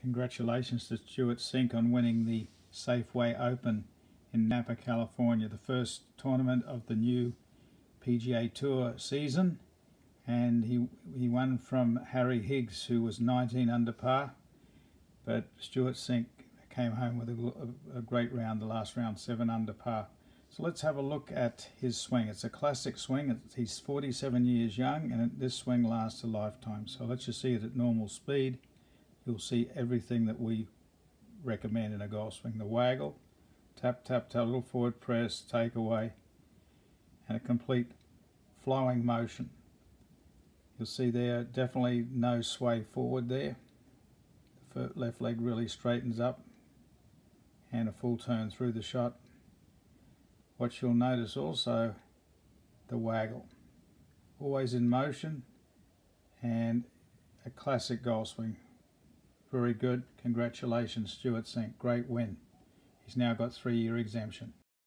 Congratulations to Stewart Cink on winning the Safeway Open in Napa, California, the first tournament of the new PGA Tour season. And he, he won from Harry Higgs, who was 19 under par. But Stewart Cink came home with a, a great round, the last round, 7 under par. So let's have a look at his swing. It's a classic swing. He's 47 years young, and this swing lasts a lifetime. So let's just see it at normal speed you'll see everything that we recommend in a golf swing. The waggle, tap, tap, tap, little forward press, take away, and a complete flowing motion. You'll see there definitely no sway forward there. The left leg really straightens up and a full turn through the shot. What you'll notice also, the waggle. Always in motion and a classic golf swing. Very good. Congratulations, Stewart Cink. Great win. He's now got three-year exemption.